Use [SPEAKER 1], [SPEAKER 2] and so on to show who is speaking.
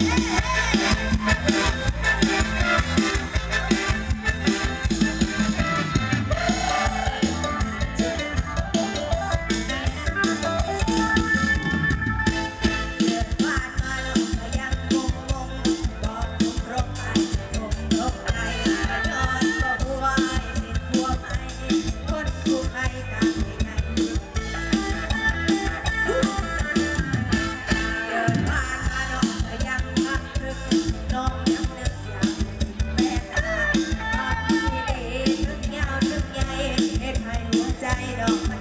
[SPEAKER 1] Hey, now.